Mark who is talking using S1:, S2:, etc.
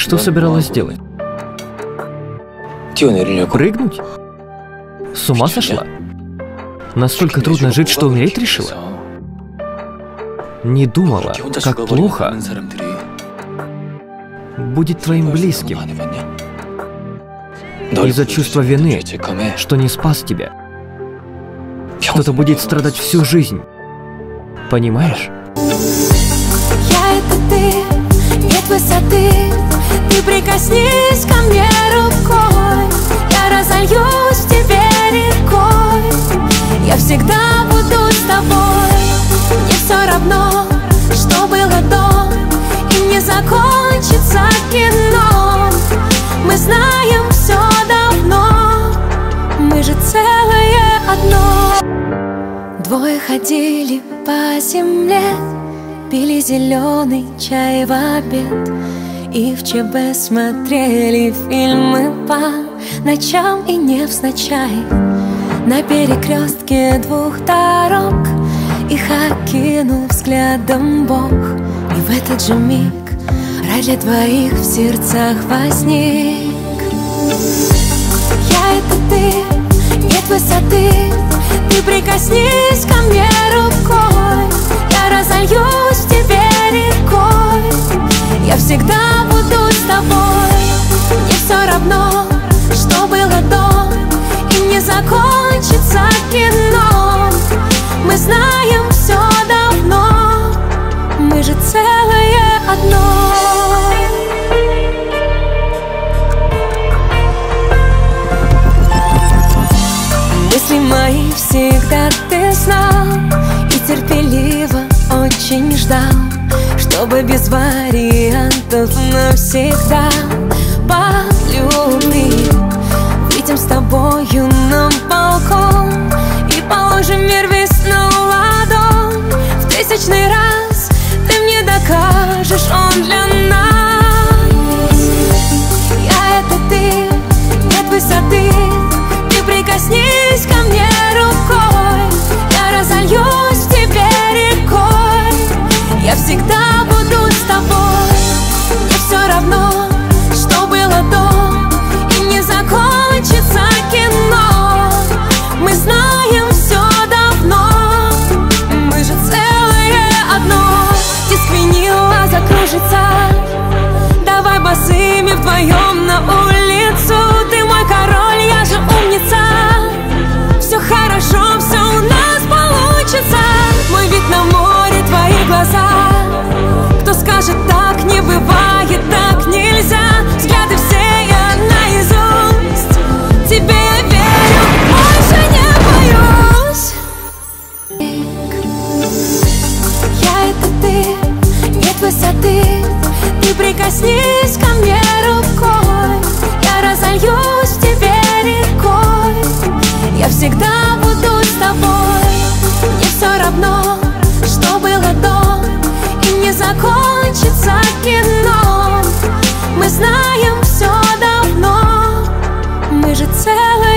S1: Что собиралась
S2: делать?
S1: Прыгнуть? С ума сошла? Настолько трудно жить, что умереть решила? Не думала, как плохо будет твоим близким. Из-за чувства вины, что не спас тебя. Кто-то будет страдать всю жизнь. Понимаешь?
S3: Я это ты, нет высоты, Двое ходили по земле Пили зеленый чай в обед. И в ЧБ смотрели фильмы по ночам и невзначай. На перекрестке двух дорог Их окинул взглядом Бог. И в этот же миг рай для двоих в сердцах возник. Я это ты, нет высоты Ты прикоснись ко мне рукой. Я разольюсь в тебе рекой. Я всегда буду с тобой. Мне все равно, что было до И не закончится кино. Мы знаем ждал Чтобы без вариантов навсегда. По любви Выйдем с тобою на балкон И положим мир весь на ладонь В тысячный раз майже целе.